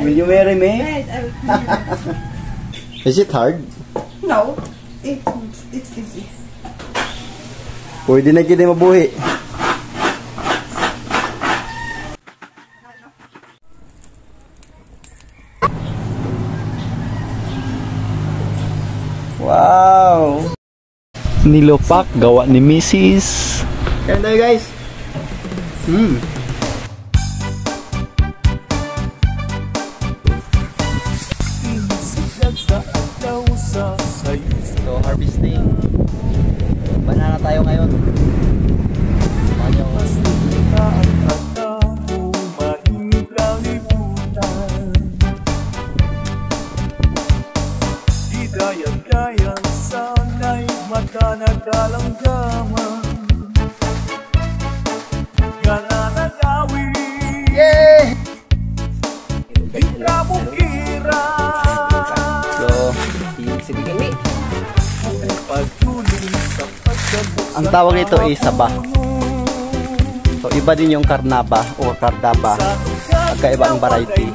Will you marry me? Is it hard? No, it's, it's easy. Pwede na kita mabuhi. Wow! Nilopak, gawa ni Mrs. Tayo guys. Hmm. Harvesting. Banana tayo ngayon. Banyo. Hidayang-dayang sana'y mata na kalanggaman tawag nito ay saba. So, iba din yung karnaba o kardaba. Magkaiba ang variety.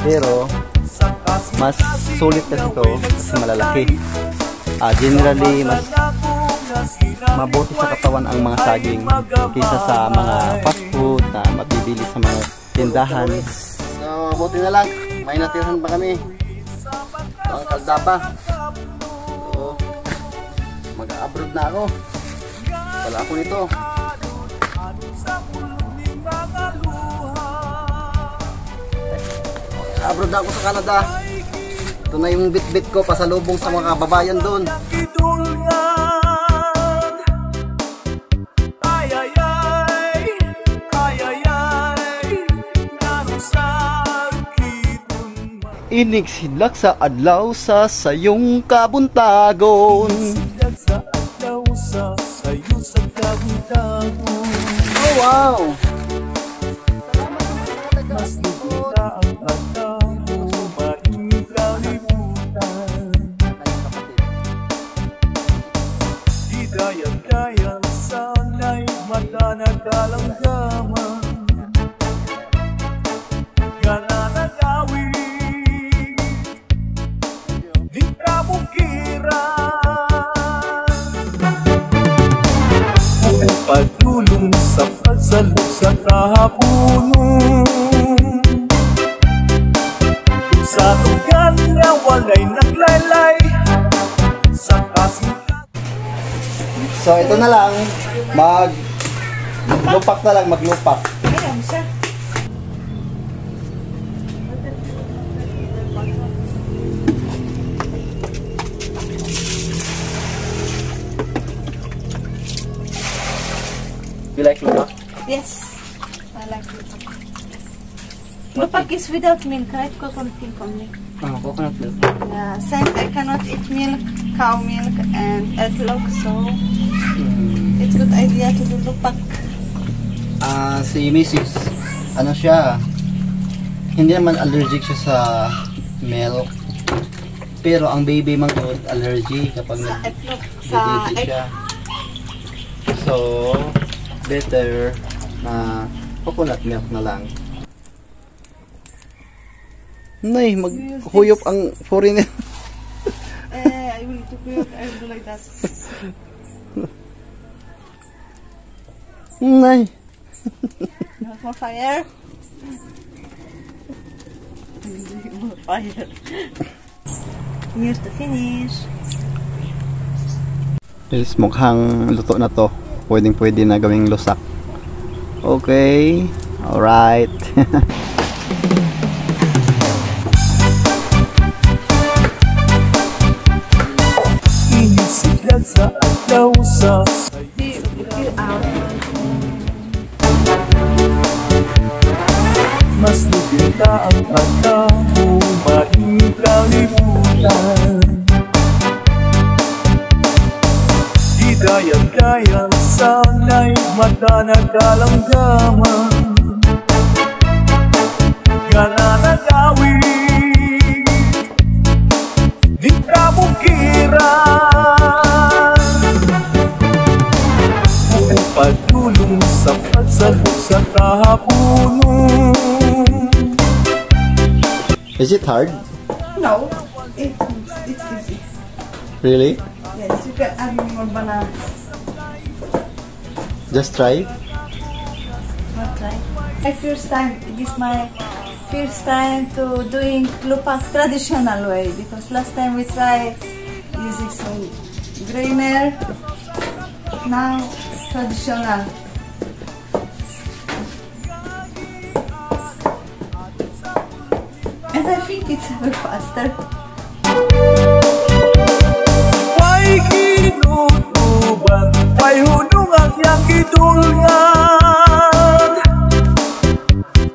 Pero, mas sulit kasi ito kasi malalaki. Ah, generally, mas mabuti sa katawan ang mga saging kaysa sa mga fast food na mabibili sa mga tindahan. So, buti na lang. May natirahan pa kami. Ang kaldaba. Mag-abroad na ako. Wala ako nito. Abroad na ako sa Canada. Ito na yung bit-bit ko pasalubong sa mga kababayan doon. Inig silak sa adlaw sa sayong kabuntagon. Silag sa adlaw sa Oh wow! Sa pagsalo sa tugan nga walay naglaylay Sa kasinta So ito na lang, mag lupak na lang, maglupak. Ayan siya. You like lupak? Yes, I like lupak. Lupak is without milk, right? Coconut milk only. Ah, coconut milk. Yeah, since I cannot eat milk, cow milk, and egg yolk, so it's good idea to do lupak. Ah, si Mrs. Ano siya? Hindi naman allergic siya sa milk. Pero ang baby man yun, allergy kapag Sa nag egg yolk. Sa Dididi egg. siya. So, better na coconut milk na lang. Nay, maghuyop ang foreigner. Eh, I will do milk, I will do like that. Nay. Want more fire? more fire. Here's the finish. Is mukhang luto na to. Pwedeng pwede na gawing lusak. Okay. Alright. You out. Mas lubita ang mata sana'y mata na kalanggaman Gana na gawi Di kabukiran Pagtulong sa pagsalo sa kahapunon Is it hard? No, it, it's easy. Really? Yes, you can add more bananas. Just try. What try? My first time, this my first time to doing lupak traditional way because last time we try using some grainer. Now traditional. And I think it's very faster. May kinutuban May hunong ang gidulyan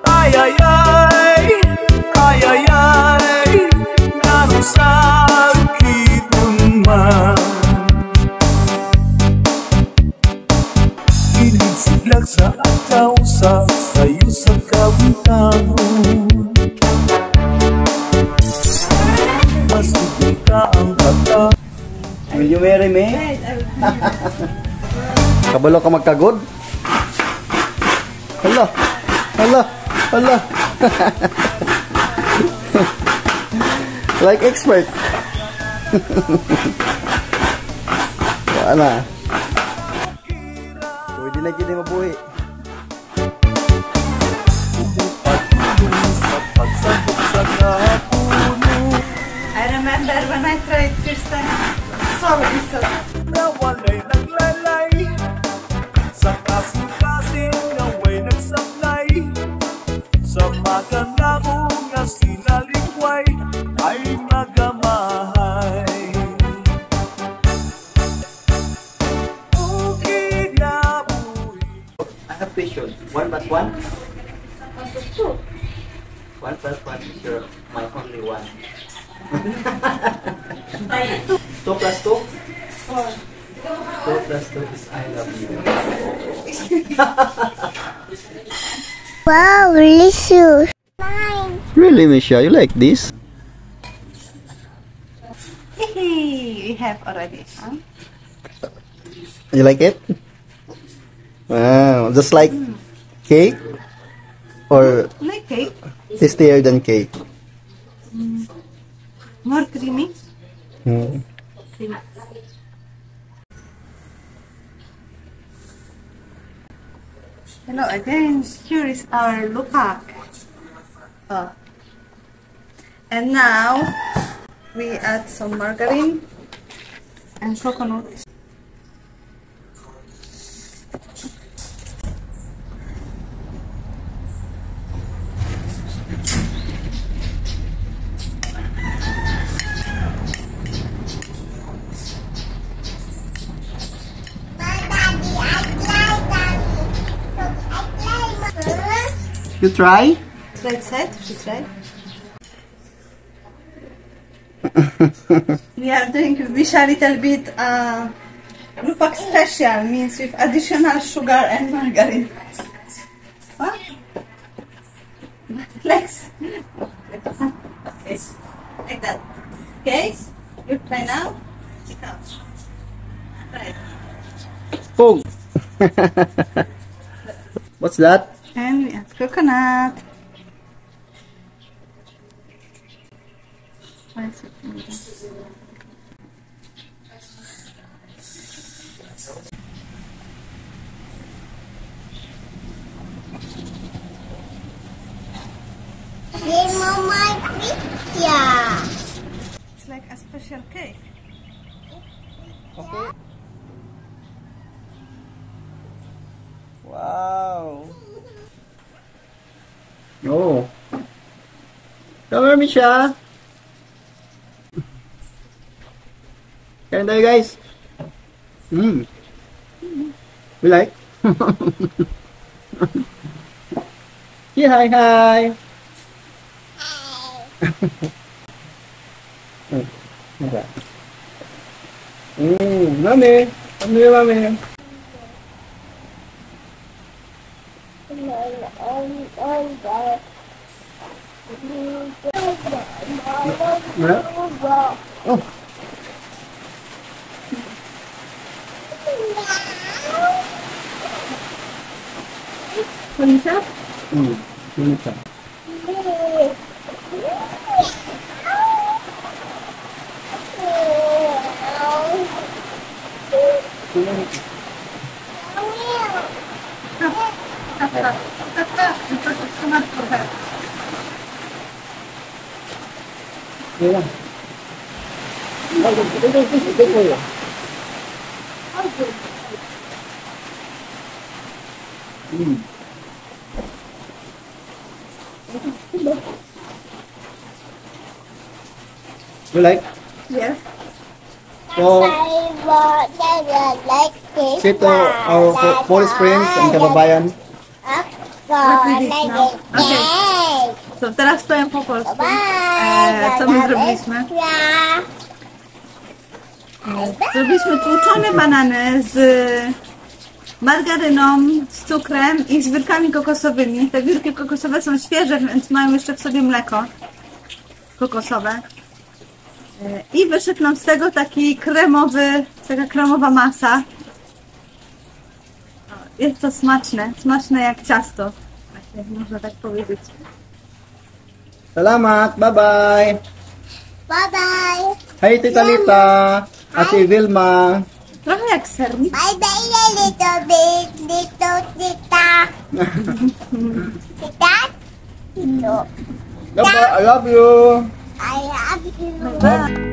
Ay ay ay Ay ay ay Ngano sakit man Iligsiglag sa ataw sa sayo sa kawitangon. Mas ka ang kata. Will you marry me? Right, I will Kabalo ka magkagod? Hala! Hala! Hala! like expert. Wala. Pwede na gini mabuhi. I remember when I tried first time. So easy. 1 plus 2. 1 plus 1 is your, my only one. 2 plus 2? 4. 2 plus 2 is I love you. wow, really cute. Mine. Really, Michelle, you like this? we have already. Huh? You like it? Wow, just like... Mm cake? Or Like cake, tastier than cake? more creamy. Creamy. Hello again. Here is our lupak. Oh. Uh, and now we add some margarine and coconut. You try? Right side, this side. we are doing Visha little bit uh, lupak special means with additional sugar and margarine. What? Flex. okay. Like that. Okay? You try now. Check out. Try. Pog! What's that? Donut. It's like a special cake. Okay. namin siya. Kaya tayo guys. Mm. We like? hi hi, hi. mm. Okay. Mm, mami. Ano yun, mami? Mami. Oh. Pemisah? Hmm, thế nào You like? Yes. So, Sito, our forest friends and kababayan, Now? Okay. So, teraz powiem po polsku. E, co my zrobiliśmy? Yeah. Zrobiliśmy tłuczone banany z margaryną, z cukrem i z wirkami kokosowymi. Te wirki kokosowe są świeże, więc mają jeszcze w sobie mleko kokosowe. E, I wyszedł nam z tego taki kremowy, taka kremowa masa. Jest to smaczne, smaczne jak ciasto. Tak, można tak powiedzieć. salamat, bye-bye. Bye bye. Hi, Tita Lita, Ate Vilma. Trochę jak sernik. Bye bye a little bit, little tita. Tita? Tito. Bye-bye, I love you. I love you. Bye.